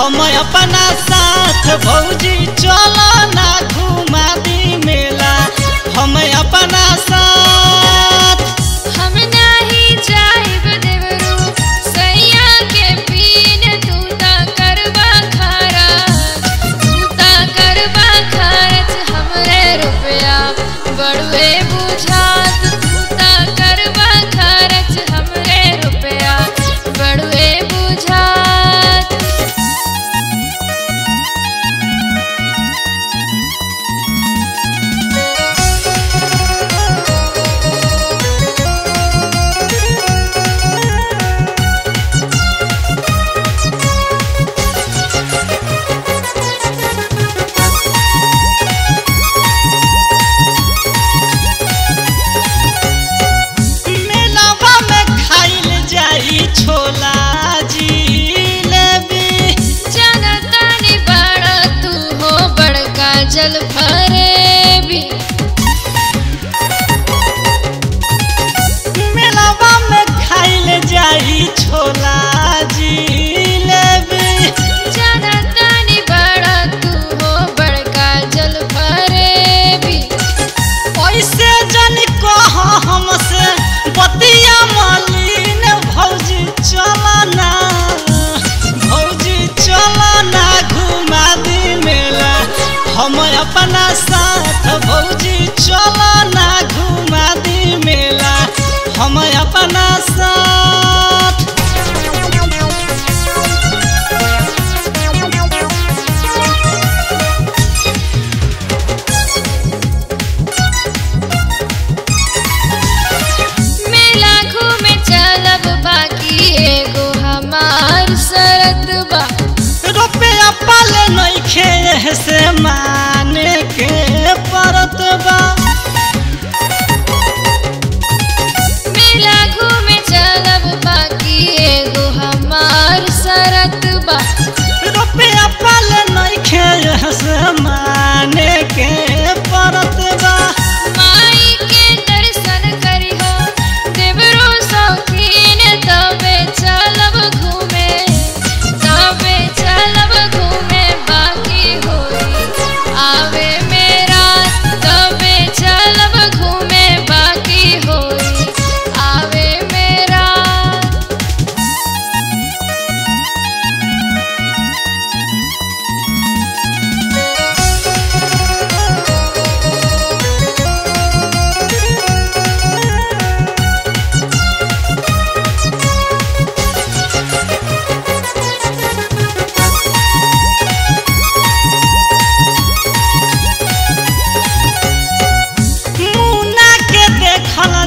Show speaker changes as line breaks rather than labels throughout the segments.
हम अपना साथ भौजी चलो ना घूम सहस माँ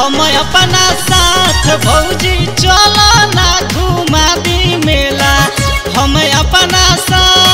हम अपना साथ भौजी
चलो ना घुमा
दी मेला। हम अपना साथ